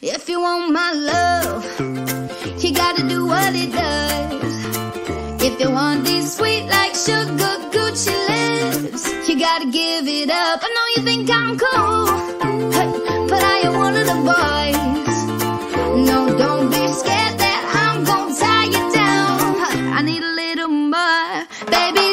If you want my love, you gotta do what it does. If you want these sweet like sugar Gucci lips, you gotta give it up. I know you think I'm cool, but I am one of the boys. No, don't be scared that I'm gonna tie you down. I need a little more, baby.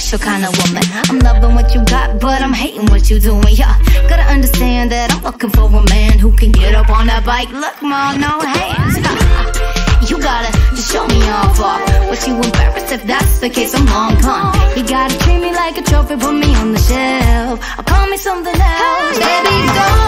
Special kind of woman. I'm loving what you got, but I'm hating what you doing. Yeah, gotta understand that I'm looking for a man who can get up on that bike. Look, mom, no hands. You gotta just show me off, off. But you embarrassed if that's the case, I'm long gone. You gotta treat me like a trophy, put me on the shelf. Or call me something else. Baby,